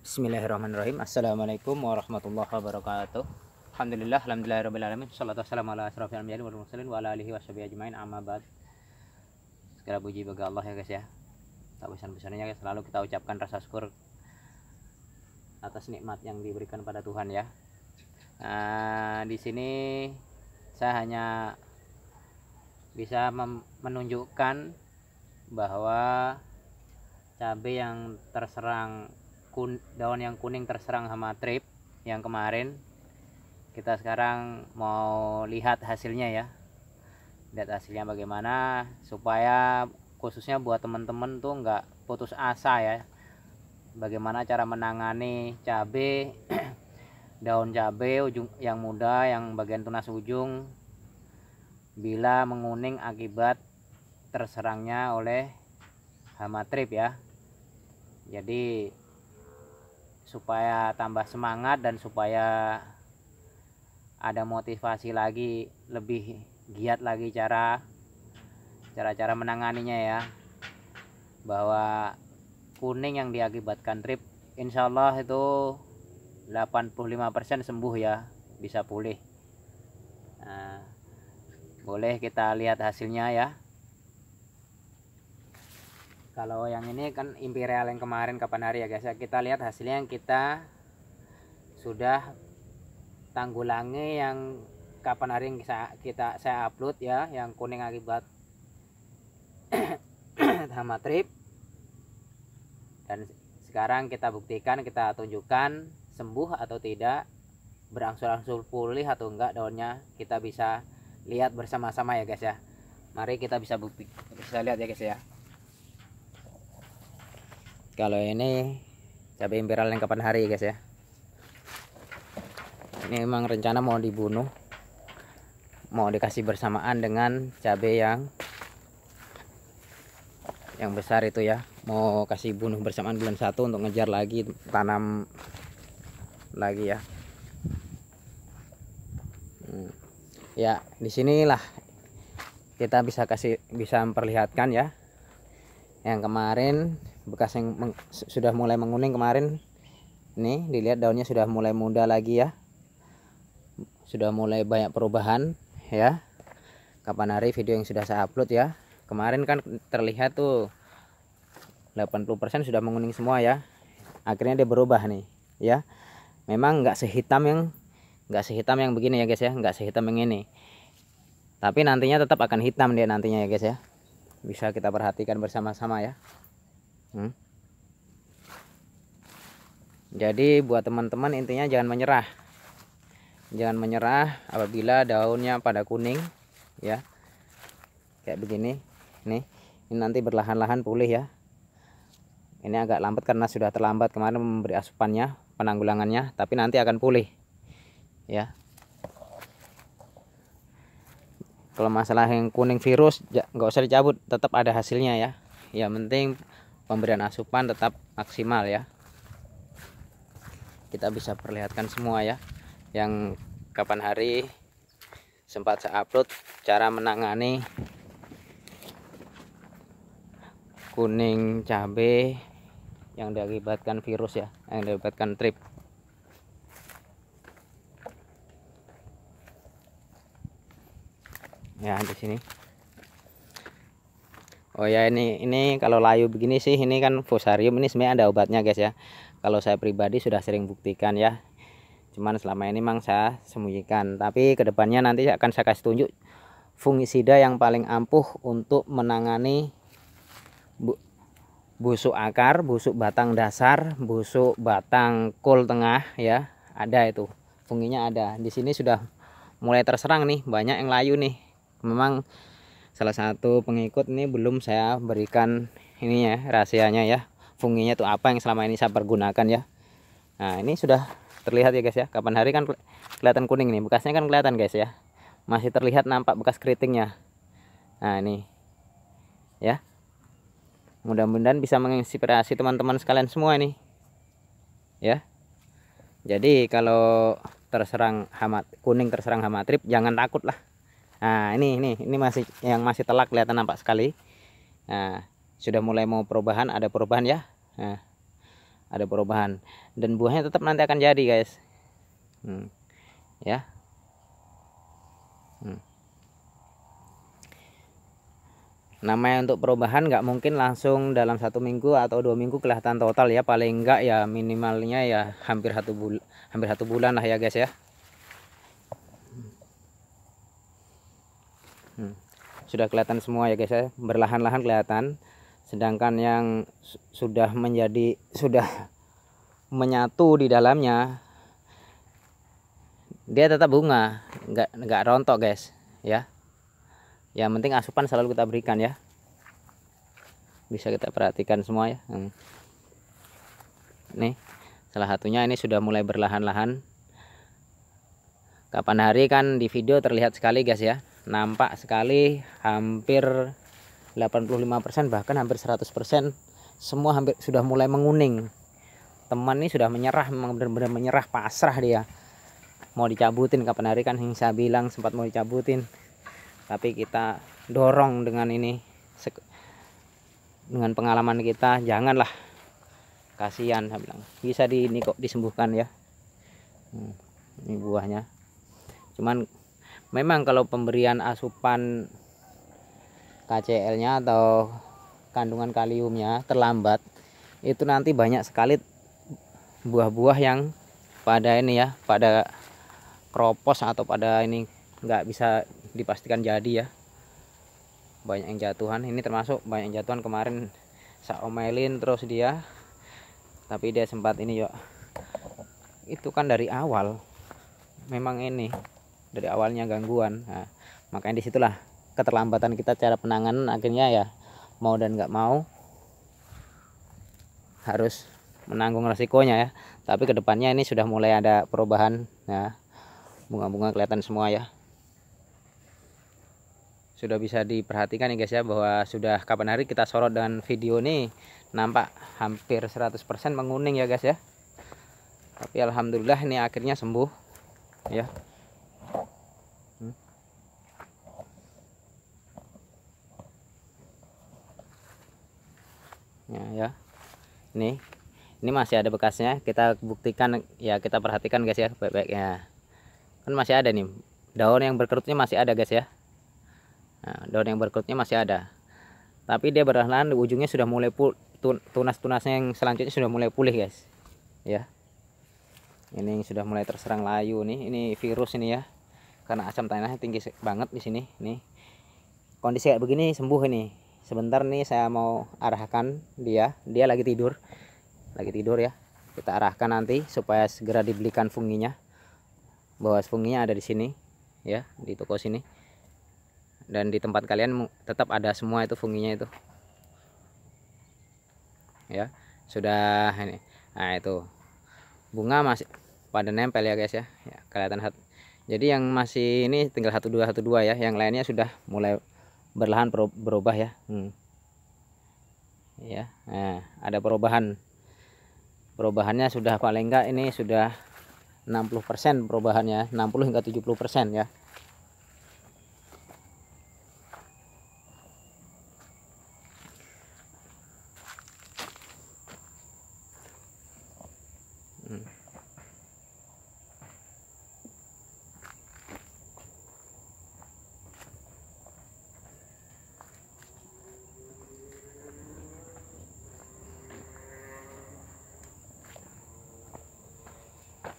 Bismillahirrahmanirrahim. Assalamualaikum warahmatullahi wabarakatuh. Alhamdulillah Alhamdulillahirrahmanirrahim Salatu wassalamu ala asrafil anbiya'i wal mursalin Wa ala alihi wa sahbihi ajmain. Amma ba'd. Segala puji bagi Allah ya guys ya. Tak besar-besarnya guys Selalu kita ucapkan rasa syukur Atas nikmat yang diberikan pada Tuhan ya. Nah, Di sini Saya hanya Bisa menunjukkan Bahwa cabai yang terserang kun, daun yang kuning terserang hama trip yang kemarin. Kita sekarang mau lihat hasilnya ya. Lihat hasilnya bagaimana supaya khususnya buat teman-teman tuh nggak putus asa ya. Bagaimana cara menangani cabai daun cabai ujung yang muda yang bagian tunas ujung. Bila menguning akibat terserangnya oleh hama trip ya. Jadi supaya tambah semangat dan supaya ada motivasi lagi lebih giat lagi cara cara-cara menanganinya ya. Bahwa kuning yang diakibatkan trip insya Allah itu 85% sembuh ya bisa pulih. Nah, boleh kita lihat hasilnya ya kalau yang ini kan imperial yang kemarin kapan hari ya guys ya. Kita lihat hasilnya yang kita sudah tanggulangi yang kapan hari yang kita, kita saya upload ya yang kuning akibat hama trip. Dan sekarang kita buktikan kita tunjukkan sembuh atau tidak berangsur-angsur pulih atau enggak daunnya. Kita bisa lihat bersama-sama ya guys ya. Mari kita bisa bukti bisa lihat ya guys ya kalau ini cabai imperial yang kapan hari guys ya. Ini memang rencana mau dibunuh mau dikasih bersamaan dengan cabai yang yang besar itu ya. Mau kasih bunuh bersamaan bulan satu untuk ngejar lagi tanam lagi ya. Hmm. ya di sinilah kita bisa kasih bisa memperlihatkan ya. Yang kemarin bekas yang sudah mulai menguning kemarin. Nih dilihat daunnya sudah mulai muda lagi ya. Sudah mulai banyak perubahan ya. Kapan hari video yang sudah saya upload ya. Kemarin kan terlihat tuh 80% sudah menguning semua ya. Akhirnya dia berubah nih ya. Memang nggak sehitam yang nggak sehitam yang begini ya guys ya. Nggak sehitam yang ini. Tapi nantinya tetap akan hitam dia nantinya ya guys ya. Bisa kita perhatikan bersama-sama ya hmm. jadi buat teman-teman intinya jangan menyerah. Jangan menyerah apabila daunnya pada kuning ya. Kayak begini. Nih ini nanti berlahan-lahan pulih ya. Ini agak lambat karena sudah terlambat kemarin memberi asupannya penanggulangannya tapi nanti akan pulih ya. Kalau masalah yang kuning virus nggak usah dicabut tetap ada hasilnya ya. Ya penting pemberian asupan tetap maksimal ya. Kita bisa perlihatkan semua ya yang kapan hari sempat saya upload cara menangani kuning cabai yang diakibatkan virus ya yang diakibatkan trip. Ya di sini Oh ya ini ini kalau layu begini sih ini kan fusarium ini sebenarnya ada obatnya guys ya. Kalau saya pribadi sudah sering buktikan ya. Cuman selama ini memang saya sembunyikan. Tapi ke depannya nanti akan saya kasih tunjuk fungisida yang paling ampuh untuk menangani bu busuk akar, busuk batang dasar, busuk batang kol tengah ya. Ada itu. Funginya ada. Di sini sudah mulai terserang nih, banyak yang layu nih. Memang salah satu pengikut ini belum saya berikan ini ya rahasianya ya. Funginya itu apa yang selama ini saya pergunakan ya. Nah ini sudah terlihat ya guys ya. Kapan hari kan kelihatan kuning nih bekasnya kan kelihatan guys ya. Masih terlihat nampak bekas keritingnya. Nah ini. Ya. Mudah-mudahan bisa menginspirasi teman-teman sekalian semua ini. Ya. Jadi kalau terserang hama kuning terserang hama trip jangan takut lah nah ini ini ini masih yang masih telak kelihatan nampak sekali. Nah sudah mulai mau perubahan ada perubahan ya? Nah, ada perubahan. Dan buahnya tetap nanti akan jadi guys. Hmm. ya. Hmm. namanya untuk perubahan nggak mungkin langsung dalam satu minggu atau dua minggu kelihatan total ya. Paling enggak ya minimalnya ya hampir satu bulan hampir satu bulan lah ya guys ya sudah kelihatan semua ya guys ya. Berlahan-lahan kelihatan. Sedangkan yang sudah menjadi sudah menyatu di dalamnya dia tetap bunga. Nggak nggak rontok guys ya. Yang penting asupan selalu kita berikan ya. Bisa kita perhatikan semua ya. Hmm. nih salah satunya ini sudah mulai berlahan-lahan. Kapan hari kan di video terlihat sekali guys ya nampak sekali hampir 85% bahkan hampir 100% semua hampir sudah mulai menguning. Teman ini sudah menyerah memang benar-benar menyerah pasrah dia. Mau dicabutin kapan hari kan yang saya bilang sempat mau dicabutin. Tapi kita dorong dengan ini dengan pengalaman kita janganlah. Kasihan saya bilang. Bisa di ini kok disembuhkan ya? Hmm, ini buahnya. Cuman memang kalau pemberian asupan KCL nya atau kandungan kaliumnya terlambat itu nanti banyak sekali buah-buah yang pada ini ya pada kropos atau pada ini nggak bisa dipastikan jadi ya. Banyak yang jatuhan ini termasuk banyak yang jatuhan kemarin saya omelin terus dia tapi dia sempat ini yuk. Itu kan dari awal memang ini dari awalnya gangguan. Nah, makanya di situlah keterlambatan kita cara penanganan. Akhirnya ya mau dan nggak mau harus menanggung resikonya ya. Tapi ke depannya ini sudah mulai ada perubahan. Ya bunga-bunga kelihatan semua ya. Sudah bisa diperhatikan ya guys ya bahwa sudah kapan hari kita sorot dengan video ini nampak hampir 100% menguning ya guys ya. Tapi alhamdulillah ini akhirnya sembuh ya ya ya. Ini ini masih ada bekasnya. Kita buktikan ya kita perhatikan guys ya baik-baik ya kan masih ada nih. Daun yang berkerutnya masih ada guys ya. Nah, daun yang berkerutnya masih ada. Tapi dia berlahan di ujungnya sudah mulai tunas-tunasnya yang selanjutnya sudah mulai pulih guys. Ya. Ini sudah mulai terserang layu nih. Ini virus ini ya. Karena asam tanahnya tinggi banget di sini. Nih. Kondisi kayak begini sembuh ini sebentar nih saya mau arahkan dia. Dia lagi tidur. Lagi tidur ya. Kita arahkan nanti supaya segera dibelikan funginya. Bahwa funginya ada di sini ya di toko sini. Dan di tempat kalian tetap ada semua itu funginya itu. Ya sudah ini. Nah itu. Bunga masih pada nempel ya guys ya, ya kelihatan hat jadi yang masih ini tinggal satu dua satu dua ya. Yang lainnya sudah mulai berlahan berubah ya. Hmm. ya nah, ada perubahan. Perubahannya sudah paling enggak ini sudah 60% perubahannya 60 hingga 70% ya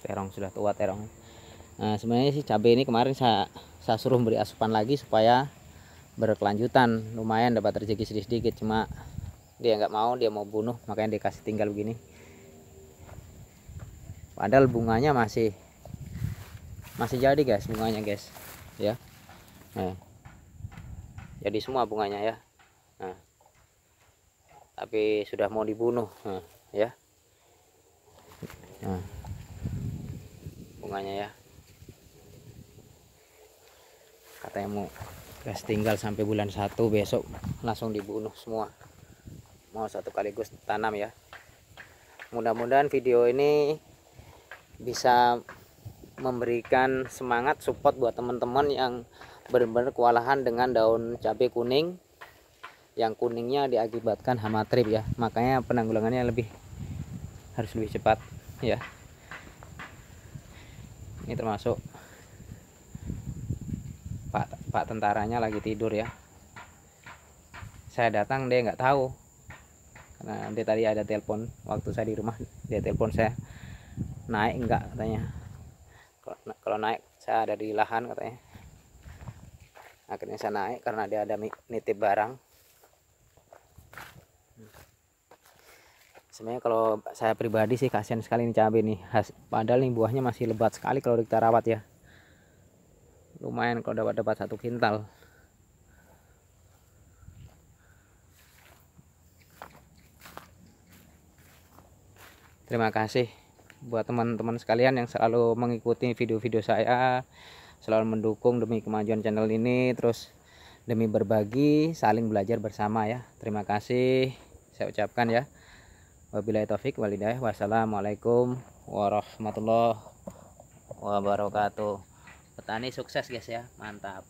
terong sudah tua terong. Nah sebenarnya sih cabai ini kemarin saya saya suruh beri asupan lagi supaya berkelanjutan. Lumayan dapat rezeki sedikit-sedikit cuma dia nggak mau dia mau bunuh makanya dikasih tinggal begini. Padahal bunganya masih masih jadi guys bunganya guys. Ya. Nah, jadi semua bunganya ya. Nah, tapi sudah mau dibunuh nah, ya. Nah bunganya ya. Katanya mau gas tinggal sampai bulan satu besok langsung dibunuh semua. Mau satu kaligus tanam ya. Mudah-mudahan video ini bisa memberikan semangat support buat teman-teman yang benar-benar kewalahan dengan daun cabai kuning yang kuningnya diakibatkan hama trip ya. Makanya penanggulangannya lebih harus lebih cepat ya ini termasuk pak pak tentaranya lagi tidur ya. Saya datang dia nggak tahu. Karena dia tadi ada telepon waktu saya di rumah dia telepon saya. Naik enggak katanya. Kalau naik saya ada di lahan katanya. Akhirnya saya naik karena dia ada nitip barang sebenarnya kalau saya pribadi sih kasihan sekali ini cabai nih. Padahal nih buahnya masih lebat sekali kalau kita rawat ya. Lumayan kalau dapat dapat satu kintal. Terima kasih buat teman-teman sekalian yang selalu mengikuti video-video saya selalu mendukung demi kemajuan channel ini. Terus demi berbagi saling belajar bersama ya. Terima kasih saya ucapkan ya wabillahi taufik walidayah wassalamualaikum warahmatullahi wabarakatuh. Petani sukses guys ya. Mantap